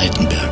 Altenberg.